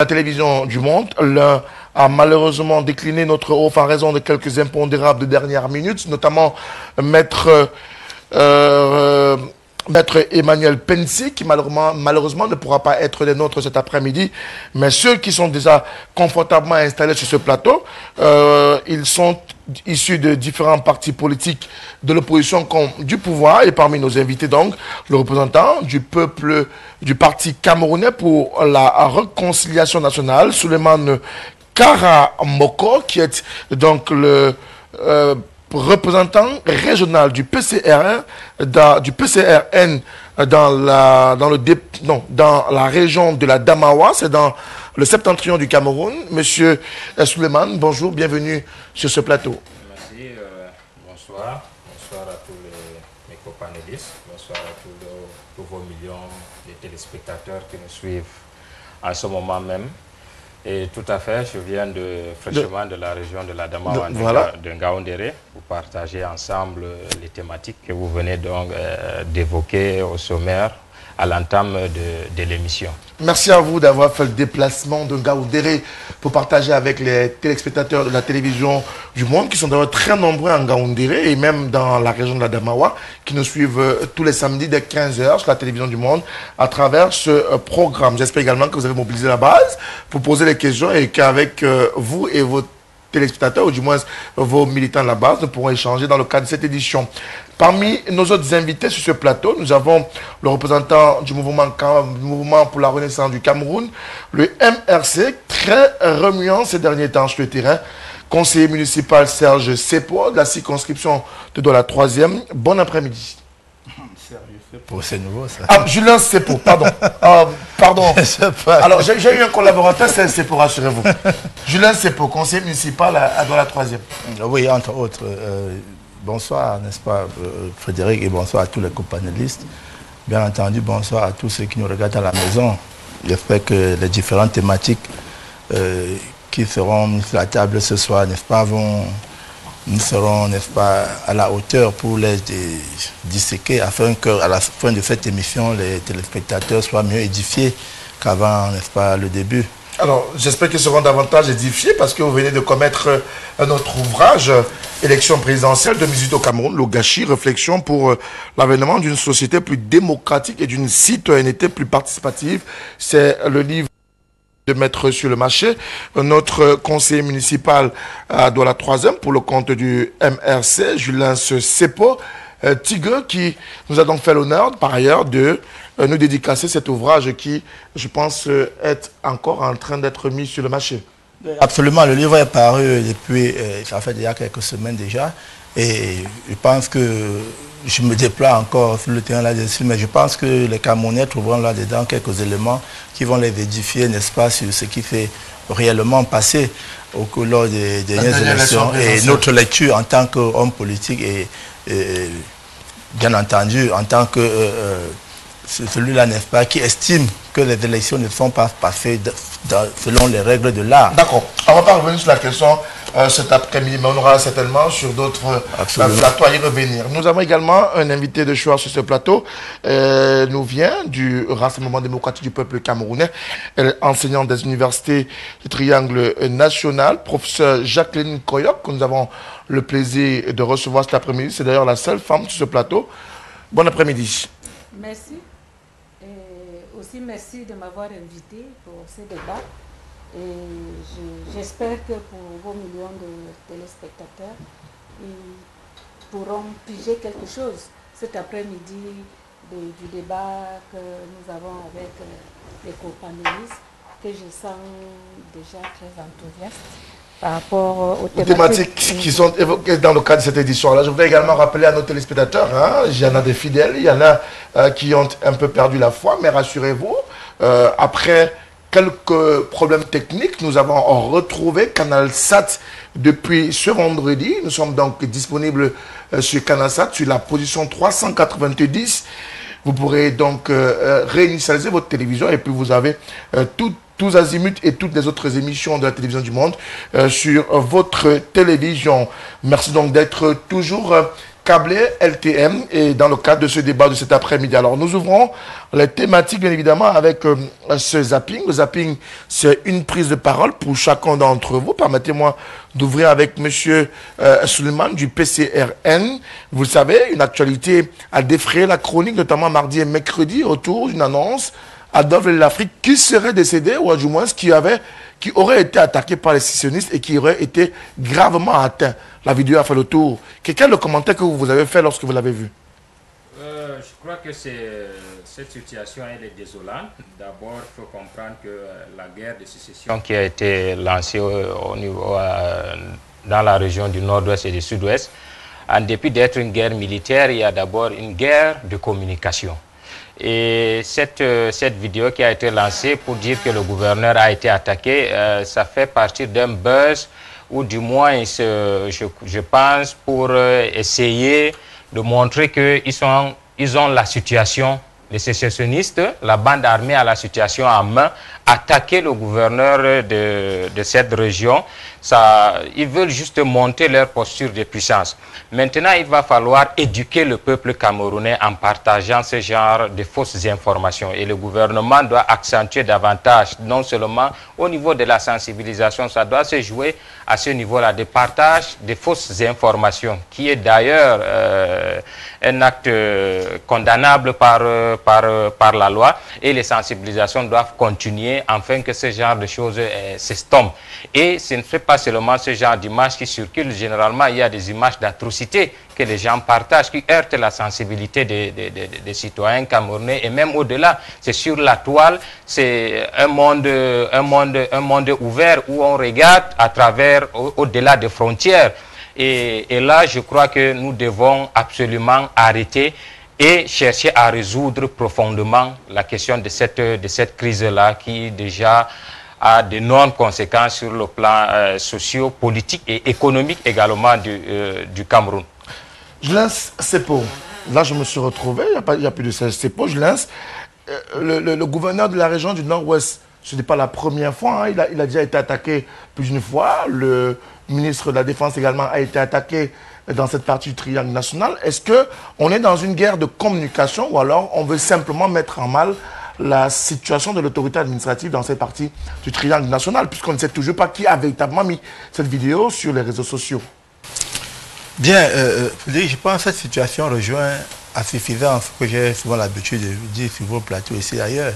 la télévision du monde. L'un a malheureusement décliné notre offre en raison de quelques impondérables de dernière minute, notamment Maître euh, Maître Emmanuel Pensi, qui malheureusement, ne pourra pas être des nôtres cet après-midi, mais ceux qui sont déjà confortablement installés sur ce plateau, euh, ils sont issus de différents partis politiques de l'opposition du pouvoir, et parmi nos invités donc, le représentant du peuple du parti camerounais pour la réconciliation nationale, Suleiman Karamoko, qui est donc le... Euh, représentant régional du PCR, du PCRN dans la, dans, la région de la Damawa, c'est dans le septentrion du Cameroun. Monsieur Suleiman, bonjour, bienvenue sur ce plateau. Merci, euh, bonsoir. Bonsoir à tous les, mes copanélistes, bonsoir à tous, tous vos millions de téléspectateurs qui nous suivent à ce moment même. Et tout à fait, je viens de, fraîchement de, la région de la Damawa, de, voilà. de Ngaoundéré, pour partager ensemble les thématiques que vous venez donc euh, d'évoquer au sommaire à l'entame de, l'émission. Merci à vous d'avoir fait le déplacement de Ngaoundéré pour partager avec les téléspectateurs de la télévision du monde qui sont d'ailleurs très nombreux en Ngaoundéré et même dans la région de la Damawa qui nous suivent euh, tous les samedis dès 15h sur la télévision du monde à travers ce euh, programme. J'espère également que vous avez mobilisé la base pour poser les questions et qu'avec euh, vous et vos téléspectateurs, ou du moins vos militants de la base, nous pourrons échanger dans le cadre de cette édition. Parmi nos autres invités sur ce plateau, nous avons le représentant du mouvement, pour la renaissance du Cameroun, le MRC, très remuant ces derniers temps sur le terrain. Conseiller municipal Serge Sepo, de la circonscription de Douala 3e. Bon après-midi. C'est nouveau ça. Ah, Julien Sepo, pardon. Ah, pardon. Alors, j'ai eu un collaborateur, c'est Sepo, rassurez-vous. Julien Sepo, conseiller municipal à, à Douala 3e. Oui, entre autres. Euh, bonsoir, n'est-ce pas, euh, Frédéric, et bonsoir à tous les co-panélistes. Bien entendu, bonsoir à tous ceux qui nous regardent à la maison. J'espère que les différentes thématiques euh, qui seront mises sur la table ce soir, n'est-ce pas, vont, nous serons, n'est-ce pas, à la hauteur pour les disséquer afin qu'à la fin de cette émission, les téléspectateurs soient mieux édifiés qu'avant, n'est-ce pas, le début. Alors, j'espère qu'ils seront davantage édifiés parce que vous venez de commettre un autre ouvrage, élection présidentielle de musique Cameroun, le gâchis, réflexion pour l'avènement d'une société plus démocratique et d'une citoyenneté plus participative. C'est le livre de mettre sur le marché. Notre conseiller municipal à Douala 3 pour le compte du MRC, Julien Sepo, Tigre, qui nous a donc fait l'honneur, par ailleurs, de nous dédicacer cet ouvrage qui, je pense, est encore en train d'être mis sur le marché. Absolument, le livre est paru depuis, ça fait déjà quelques semaines déjà, et je pense que je me déploie encore sur le terrain là-dessus, mais je pense que les Camerounais trouveront là-dedans quelques éléments qui vont les édifier, n'est-ce pas, sur ce qui fait réellement passer au cours des dernières élections et notre lecture en tant qu'homme politique et, et, bien entendu en tant que euh, celui-là, n'est-ce pas, qui estime que les élections ne sont pas passées selon les règles de l'art. D'accord. On ne va pas revenir sur la question euh, cet après-midi, mais on aura certainement sur d'autres euh, plateaux à y revenir. Nous avons également un invité de choix sur ce plateau. Euh, nous vient du Rassemblement démocratique du peuple camerounais, enseignant des universités du Triangle national, professeur Jacqueline Koyok, que nous avons le plaisir de recevoir cet après-midi. C'est d'ailleurs la seule femme sur ce plateau. Bon après-midi. Merci. Et aussi merci de m'avoir invité pour ce débat. Et j'espère que pour vos millions de téléspectateurs, ils pourront piger quelque chose cet après-midi du débat que nous avons avec les co-panélistes, que je sens déjà très enthousiaste par rapport aux thématiques, qui sont évoquées dans le cadre de cette édition-là. Je voudrais également rappeler à nos téléspectateurs, hein, il y en a des fidèles, il y en a euh, qui ont un peu perdu la foi, mais rassurez-vous, euh, après quelques problèmes techniques, nous avons retrouvé Canal Sat depuis ce vendredi. Nous sommes donc disponibles euh, sur Canal Sat, sur la position 390. Vous pourrez donc réinitialiser votre télévision et puis vous avez toutes tous azimuts et toutes les autres émissions de la télévision du monde euh, sur votre télévision. Merci donc d'être toujours euh, câblé LTM et dans le cadre de ce débat de cet après-midi. Alors nous ouvrons les thématiques bien évidemment avec euh, ce zapping. Le zapping, c'est une prise de parole pour chacun d'entre vous. Permettez-moi d'ouvrir avec Monsieur euh, Suleiman du PCRN. Vous savez, une actualité a défrayé la chronique, notamment mardi et mercredi, autour d'une annonce Adolphe l'Afrique qui serait décédé, ou du moins qui, avait, qui aurait été attaqué par les scissionnistes et qui aurait été gravement atteint. La vidéo a fait le tour. Quel est le commentaire que vous avez fait lorsque vous l'avez vu? Euh, Je crois que cette situation elle est désolante. D'abord, il faut comprendre que euh, la guerre de sécession qui a été lancée au, niveau, euh, dans la région du nord-ouest et du sud-ouest, en dépit d'être une guerre militaire, il y a d'abord une guerre de communication. Et cette, euh, cette vidéo qui a été lancée pour dire que le gouverneur a été attaqué, euh, ça fait partie d'un buzz, ou du moins, je, je, pense, pour euh, essayer de montrer qu'ils ils ont la situation les sécessionnistes, la bande armée a la situation en main, attaquer le gouverneur de, cette région ça, ils veulent juste monter leur posture de puissance. Maintenant, il va falloir éduquer le peuple camerounais en partageant ce genre de fausses informations. Et le gouvernement doit accentuer davantage, non seulement au niveau de la sensibilisation, ça doit se jouer à ce niveau-là, de partage de fausses informations, qui est d'ailleurs euh, un acte condamnable par, par, par la loi. Et les sensibilisations doivent continuer afin que ce genre de choses euh, s'estompent. Et ce ne fait pas seulement ce genre d'images qui circulent. Généralement, il y a des images d'atrocité que les gens partagent, qui heurtent la sensibilité des, citoyens camerounais. Et même au-delà, c'est sur la toile, c'est un monde, un, monde, un monde ouvert où on regarde à travers, au-delà des frontières. Et là, je crois que nous devons absolument arrêter et chercher à résoudre profondément la question de cette, de cette crise-là qui déjà a d'énormes conséquences sur le plan euh, socio-politique et économique également du, euh, du Cameroun. Je lance CEPO. Là, je me suis retrouvé, il n'y a, plus de CEPO. Je lance euh, le, gouverneur de la région du Nord-Ouest. Ce n'est pas la première fois, hein. il, a, il, a, déjà été attaqué plus d'une fois. Le ministre de la Défense également a été attaqué dans cette partie du triangle national. Est-ce qu'on est dans une guerre de communication ou alors on veut simplement mettre en mal la situation de l'autorité administrative dans cette partie du triangle national, puisqu'on ne sait toujours pas qui a véritablement mis cette vidéo sur les réseaux sociaux? Bien, euh, euh je pense que cette situation rejoint à suffisance ce que j'ai souvent l'habitude de dire sur vos plateaux ici ailleurs.